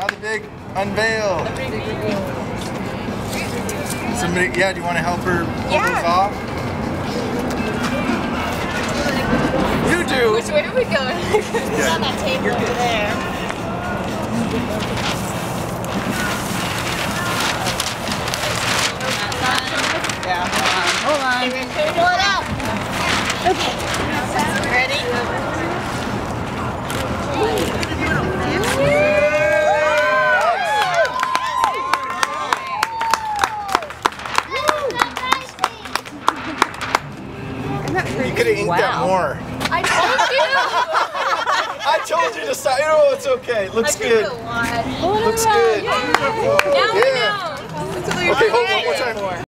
Now the big unveil. The big Somebody, yeah, do you want to help her pull Yeah. this off? You do. Which way are we going? it's on that table over there. Yeah, hold on. Okay, we're You could have inked that more. I told you. I told you to stop. Oh, it's okay. Looks good. Looks good. Now we Yeah. know. Okay, hold one more time.